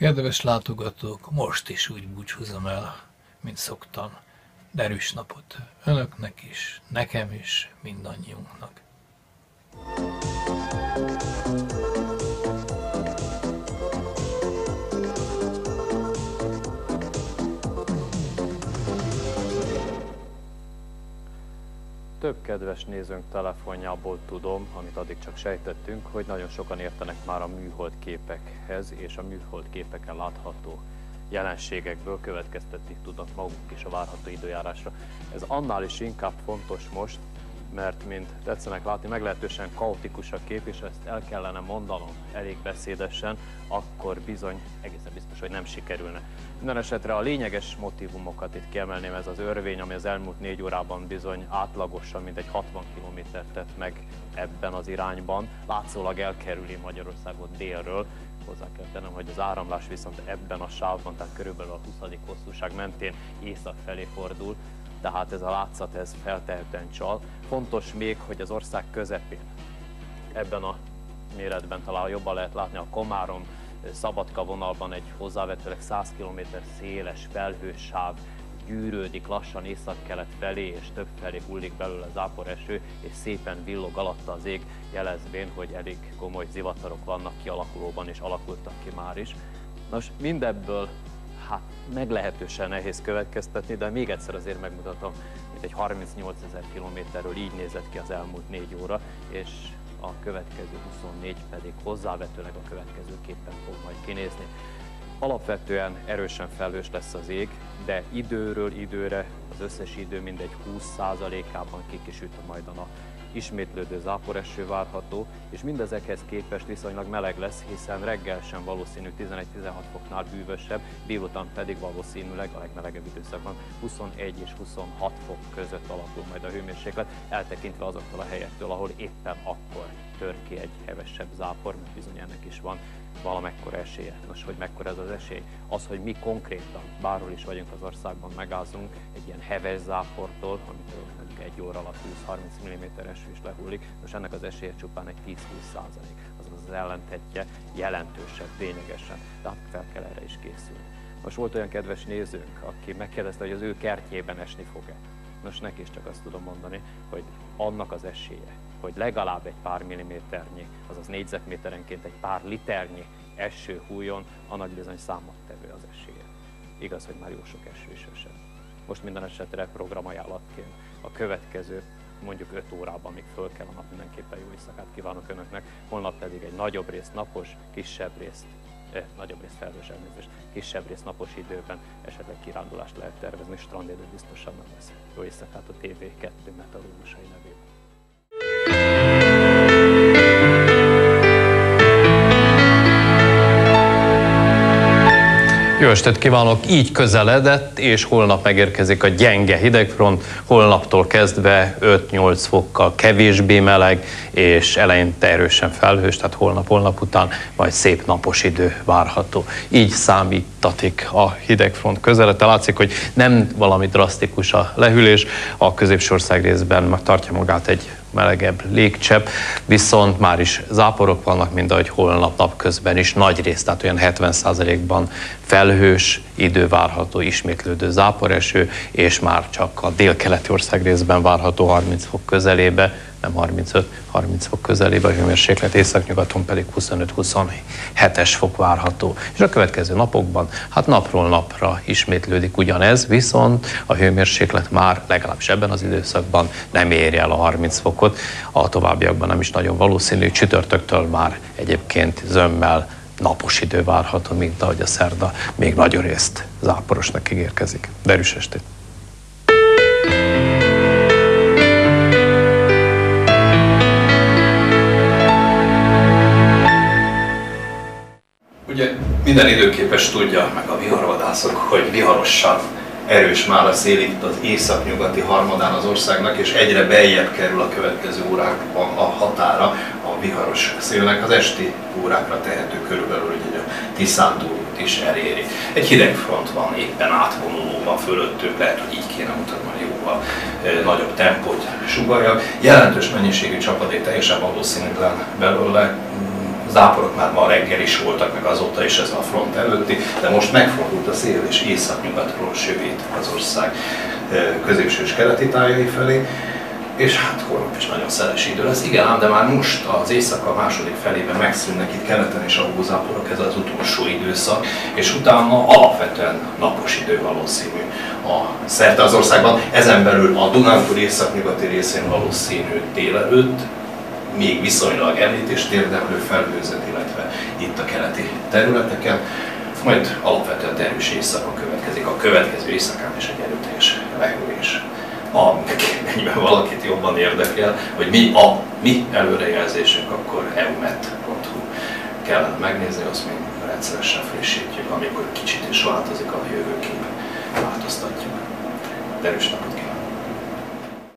Kedves látogatók, most is úgy búcsúzom el, mint szoktam. Derűs napot önöknek is, nekem is, mindannyiunknak. Több kedves nézőnk telefonjából tudom, amit addig csak sejtettünk, hogy nagyon sokan értenek már a műhold képekhez és a műhold képeken látható jelenségekből következtetni tudnak maguk is a várható időjárásra. Ez annál is inkább fontos most, mert mint tetszenek látni, meglehetősen kaotikus a kép, és ezt el kellene mondanom elég beszédesen, akkor bizony egészen biztos, hogy nem sikerülne. Minden esetre a lényeges motivumokat itt kiemelném, ez az örvény, ami az elmúlt négy órában bizony átlagosan mindegy 60 km tett meg ebben az irányban. Látszólag elkerüli Magyarországot délről, hozzá kell tennem, hogy az áramlás viszont ebben a sávban, tehát körülbelül a 20. hosszúság mentén észak felé fordul, tehát ez a látszat ez feltehetően csal. Fontos még, hogy az ország közepén ebben a méretben talán jobban lehet látni a Komárom Szabadka vonalban egy hozzávetőleg 100 km széles felhősáv gyűrődik lassan észak-kelet felé, és több felé hullik belőle záporeső, és szépen villog alatta az ég, jelezvén, hogy elég komoly zivatarok vannak kialakulóban, és alakultak ki már is. Nos, mindebből hát meglehetősen nehéz következtetni, de még egyszer azért megmutatom, mint egy 38 ezer kilométerről így nézett ki az elmúlt négy óra, és a következő 24 pedig hozzávetőleg a következő képen fog majd kinézni. Alapvetően erősen felhős lesz az ég, de időről időre az összes idő mindegy 20%-ában kikisüt majd a nap ismétlődő záporeső várható, és mindezekhez képest viszonylag meleg lesz, hiszen reggel sem valószínű 11-16 foknál bűvösebb, délután pedig valószínűleg a legmelegebb időszakban 21 és 26 fok között alakul majd a hőmérséklet, eltekintve azoktól a helyektől, ahol éppen akkor tör ki egy hevesebb zápor, mert bizony ennek is van valamekkora esélye. Nos, hogy mekkora ez az esély? Az, hogy mi konkrétan, bárhol is vagyunk az országban, megázunk egy ilyen heves záportól, amitől egy óra alatt 20-30 mm eső is lehullik, most ennek az esélye csupán egy 10-20 százalék, azaz az ellentetje jelentősebb, lényegesen, tehát fel kell erre is készülni. Most volt olyan kedves nézőnk, aki megkérdezte, hogy az ő kertjében esni fog-e. Most neki is csak azt tudom mondani, hogy annak az esélye, hogy legalább egy pár milliméternyi, azaz négyzetméterenként egy pár liternyi eső hújon, annak bizony számottevő az esélye. Igaz, hogy már jó sok eső is esett. Most minden esetre programajánlatként a következő mondjuk 5 órában, amíg föl kell a nap, mindenképpen jó éjszakát kívánok Önöknek. Holnap pedig egy nagyobb rész napos, kisebb részt eh, nagyobb rész felhős elnézést, kisebb rész napos időben esetleg kirándulást lehet tervezni, strandidő biztosan nem lesz. Jó éjszakát a TV2 meteorológusai nevében. Jó estét kívánok! Így közeledett, és holnap megérkezik a gyenge hidegfront, holnaptól kezdve 5-8 fokkal kevésbé meleg, és eleinte erősen felhős, tehát holnap-holnap után majd szép napos idő várható. Így számítatik a hidegfront közelete. Látszik, hogy nem valami drasztikus a lehűlés, a középsország részben tartja magát egy melegebb légcsepp, viszont már is záporok vannak, mint ahogy holnap napközben is. Nagy rész, tehát olyan 70%-ban felhős, idő várható, ismétlődő záporeső, és már csak a délkeleti ország részben várható 30 fok közelébe, nem 35, 30 fok közelébe a hőmérséklet, északnyugaton pedig 25-27-es fok várható. És a következő napokban, hát napról napra ismétlődik ugyanez, viszont a hőmérséklet már legalábbis ebben az időszakban nem éri el a 30 fokot, a továbbiakban nem is nagyon valószínű, csütörtöktől már egyébként zömmel napos idő várható, mint ahogy a szerda még nagyon részt záporosnak ígérkezik. Derűs estét! Minden időképes tudja, meg a viharvadászok, hogy viharossan erős már a szél itt az északnyugati harmadán az országnak, és egyre beljebb kerül a következő órákban a határa a viharos szélnek. Az esti órákra tehető körülbelül, hogy a Tiszántúlut is eléri. Egy hideg front van éppen átvonulóban fölöttük, lehet, hogy így kéne mutatni, jóval e, nagyobb tempót sugarja. Jelentős mennyiségű csapadék teljesen valószínűtlen belőle, záporok már ma reggel is voltak, meg azóta is ez a front előtti, de most megfordult a szél, és észak-nyugatról sövít az ország középső és keleti tájai felé, és hát holnap is nagyon szeles idő lesz. Igen, ám de már most az éjszaka második felében megszűnnek itt keleten és a hózáporok, ez az utolsó időszak, és utána alapvetően napos idő valószínű a szerte az országban. Ezen belül a Dunántúl északnyugati részén valószínű délelőtt, még viszonylag említést érdemlő felhőzet, illetve itt a keleti területeken, majd alapvetően erős éjszaka következik. A következő éjszakán is egy erőteljes lehűlés a, mennyiben valakit jobban érdekel, hogy mi a mi előrejelzésünk, akkor eumet.hu kellene megnézni, azt még rendszeresen frissítjük, amikor kicsit is változik a jövőkép, változtatjuk. Erős napot kívánok!